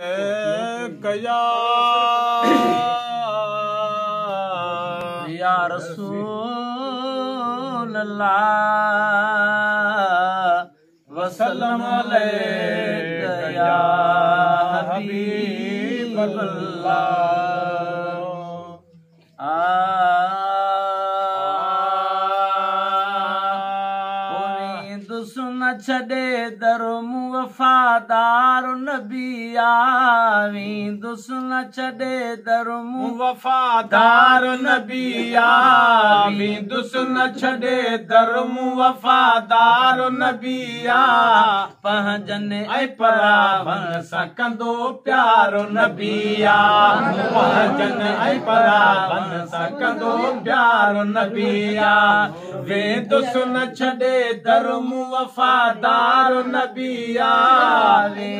ڪيا يا حبيب الله دسن ڇڏي درم وفادار نبيا وي دسن ڇڏي درم وفادار نبيا دس نه ڇڏي ڌرم. وفادار نبيا پنهنجن ۽ پراون سان ڪندو پيارو نبيا. پنهنجن ۽ پراون سان ڪندو پيارو نبيا. وي دس نه ڇڏي ڌرم وفادار وي دس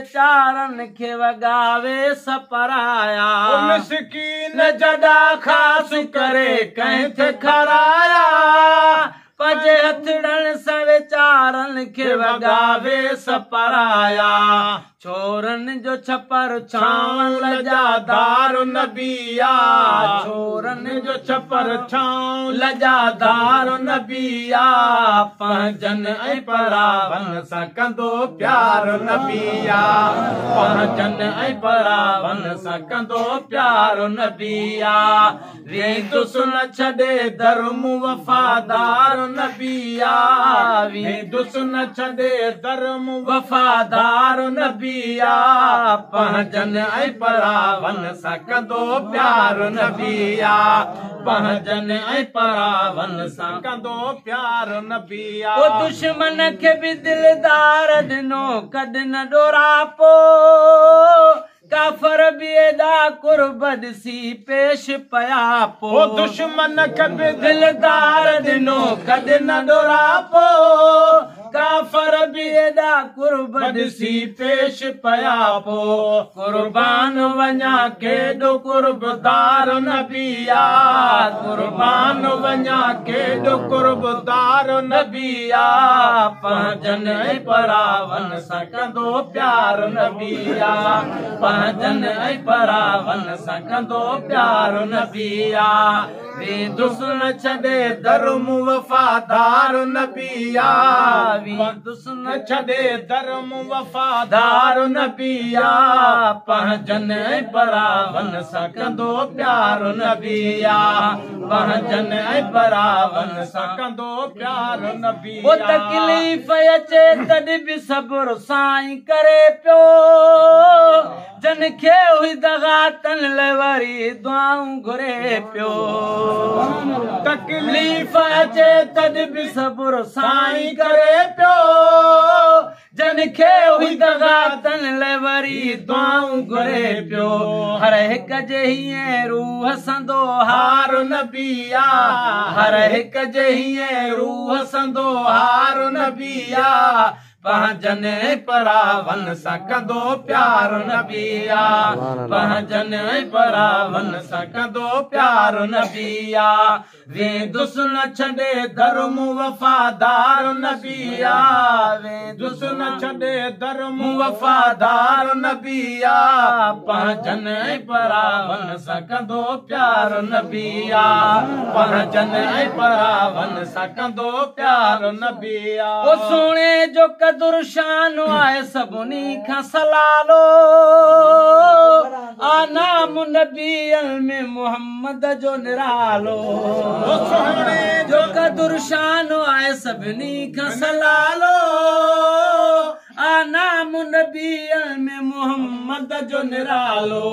ويچارن کي وڳاوي سپرايا مسڪين جڏا خاص ڪري ڪنهن ٿي کارايا پنهنجي هٿڙن سان ويچارن کي وڳاوي سپرايا ڇورن جو ڇپر ڇانو لجادار نبيا ڇورن جو ڇپر ڇانو لجادار نبيا پنهنجن ۽ پراون سان ڪندو پيارو نبيا پنهنجن ۽ پراون سان ڪندو پيارو نبيا وي دسن ڇڏي ڌرم وفادار نبيا وي دسن ڇڏي ڌرم وفادار پنهنجن ۽ پراون سان ڪندو پيارو نبيا پنهنجن ۽ پراون سان ڪندو پيارو نبيا او دشمن کي به دلدار ڏنو ڪڏهن نه ڏوراپو ڪافر به ايڏا ڪرب ڏسي پيش پيا پوءِ. او دشمن به دلدار ڏنو ڪڏهن نه ڏوراپو ڪافر به ايڏا ڪرب ڏسي پيش پيا پوءِ. ڪربان وڃان ڪيڏو ڪربدار نبيا ڪربان نبيا پنهنجن ۽ پراون سان ڪندو پيار ۽ پراون سان ڪندو پيار نبيا وي دشمن ڇڏي ڌرم وفادار نبيا وي دشمن ڇڏي ڌرم وفادار دار نبيا پنهنجن ۽ پراون سان ڪندو پيارو نبيا پنهنجن ۽ پراون سان ڪندو پيارو او نبيا تڪليف اچي تڏهن به صبر سائين ڪري پيو جن کي هئي دگا تن لاءِ وري دعائون گهري پيو وري دعائون گهري پيو. هر هڪ جي هيئن روهه سندو هار نبيا هر هڪ جي هيئن روهه سندو هار نبيا پنهنجن پراون سان ڪندو پيار نبيا پنهنجن پراون سان ڪندو پيار نبيا وي دشمن ڇڏي ڌرم وفادار نبيا وي دشمن ڇڏي ڌرم وفادار نبيا پنهنجن پراون سان ڪندو پيار نبيا پنهنجن پراون سان ڪندو پيار نبيا او سڻي جو قدر شان آهي سڀني کان سلالو آنام نبي ۾ محمد جو نرالو. جو قدر شان آهي سڀني کان سلالو. آنام نبي ۾ محمد احمد جو نرالو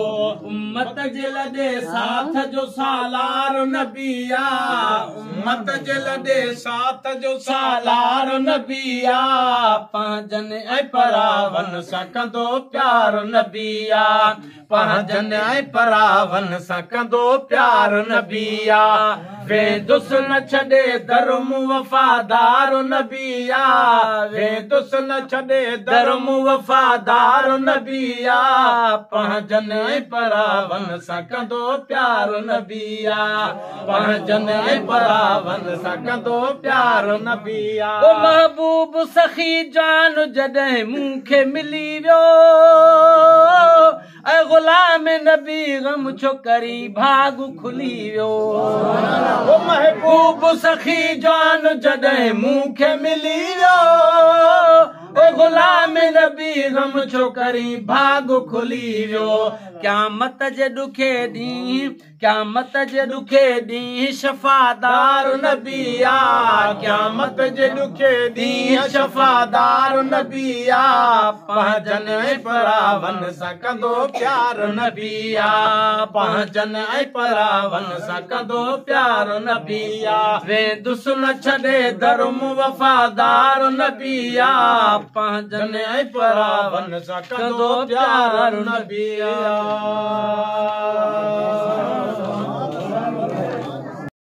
امت جي لڏي ساٿ جو سالار نبيا امت جي لڏي ساٿ جو سالار نبيا پنهنجن ۽ پراون سان ڪندو پيار نبيا پنهنجن ۽ پراون سان ڪندو پيار نبيا ويندس نه ڇڏي ڌرم وفادار نبيا ويندس نه ڇڏي ڌرم وفادار نبيا پنهنجن ۽ پراون سان ڪندو پيار نبيا. پنهنجن ۽ پراون سان ڪندو پيار نبيا. او محبوب سکي جان جڏهن مون کي ملي ويو ۽ غلام نبي گم ڇو ڪري ڀاڳ کلي ويو. محبوب سکي جان جڏهن مون کي ملي ويو غلام نبي گم ڇو ڪري ڀاڳ کلي ويو نبيا پنهنجن ۽ پراون سان ڪندو پيار نبيا پنهنجن ۽ پراون سان ڪندو پيار نبيا ويندس نه ڇڏي ڌرم وفادار نبيا پاجن پراون سان